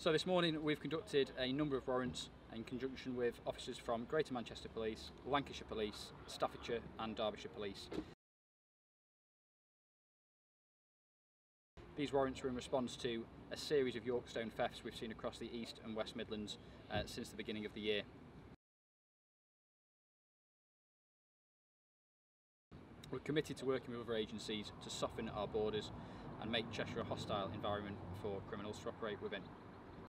So this morning we've conducted a number of warrants in conjunction with officers from Greater Manchester Police, Lancashire Police, Staffordshire and Derbyshire Police. These warrants were in response to a series of Yorkstone thefts we've seen across the East and West Midlands uh, since the beginning of the year. We're committed to working with other agencies to soften our borders and make Cheshire a hostile environment for criminals to operate within.